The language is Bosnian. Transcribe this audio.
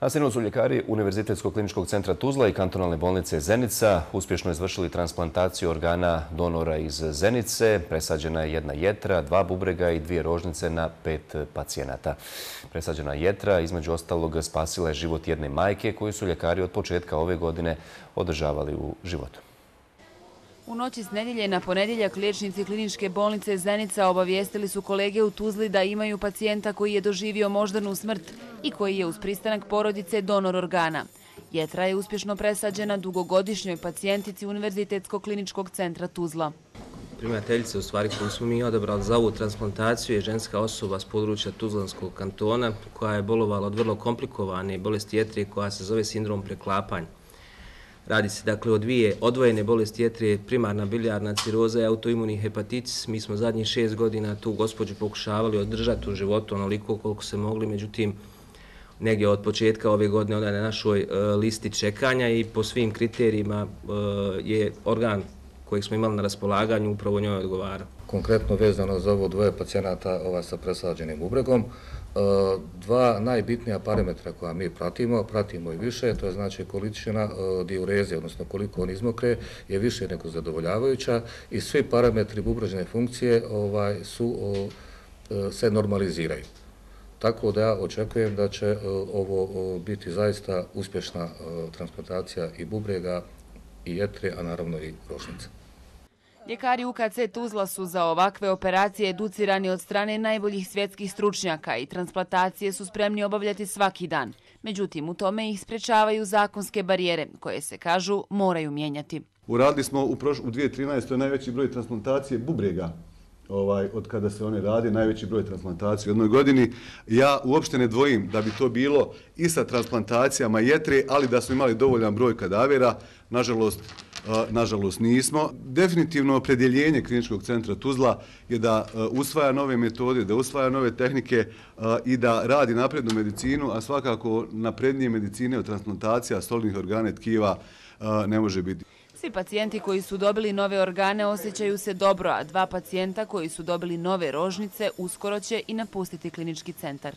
A su ljekari Univerzitetskog kliničkog centra Tuzla i kantonalne bolnice Zenica uspješno izvršili transplantaciju organa donora iz Zenice. Presađena je jedna jetra, dva bubrega i dvije rožnice na pet pacijenata. Presađena jetra između ostalog spasila je život jedne majke koju su ljekari od početka ove godine održavali u životu. U noći s nedjelje na ponedjeljak liječnici kliničke bolnice Zenica obavijestili su kolege u Tuzli da imaju pacijenta koji je doživio moždanu smrt i koji je uz pristanak porodice donor organa. Jetra je uspješno presađena dugogodišnjoj pacijentici Univerzitetskog kliničkog centra Tuzla. Primateljica, u stvari koju smo mi odabrali za ovu transplantaciju, je ženska osoba s područja Tuzlanskog kantona koja je bolovala od vrlo komplikovane bolesti jetre koja se zove sindrom preklapanja. Radi se dakle o dvije odvojene bolesti jetre, primarna biljarna ciroza i autoimuni hepatitis. Mi smo zadnjih šest godina tu gospođu pokušavali održati u životu onoliko koliko se mogli, međutim, negdje od početka ove godine ona je na našoj e, listi čekanja i po svim kriterijima e, je organ kojeg smo imali na raspolaganju upravo njoj odgovara. Konkretno vezano za ovo dvoje pacijenata ova, sa presađenim ubregom, e, dva najbitnija parametra koja mi pratimo, pratimo i više, to je znači količina e, diureze, odnosno koliko on izmokre, je više nego zadovoljavajuća i svi parametri bubrežne funkcije ovaj, su, e, se normaliziraju. Tako da ja očekujem da će ovo biti zaista uspješna transplantacija i bubrega i jetre, a naravno i rošnice. Ljekari UKC Tuzla su za ovakve operacije educirani od strane najboljih svjetskih stručnjaka i transplantacije su spremni obavljati svaki dan. Međutim, u tome ih sprečavaju zakonske barijere koje se kažu moraju mijenjati. Uradili smo u 2013. najveći broj transplantacije bubrega ovaj, od kada se one radi, najveći broj transplantacija u jednoj godini. Ja uopšte ne dvojim da bi to bilo i sa transplantacijama jetre, ali da smo imali dovoljan broj kadavera. Nažalost, E, nažalost nismo. Definitivno opredjeljenje kliničkog centra Tuzla je da e, usvaja nove metode, da usvaja nove tehnike e, i da radi naprednu medicinu, a svakako naprednije medicine od transplantacija stolnih organa tkiva ne može biti. Svi pacijenti koji su dobili nove organe osjećaju se dobro, a dva pacijenta koji su dobili nove rožnice uskoro će i napustiti klinički centar.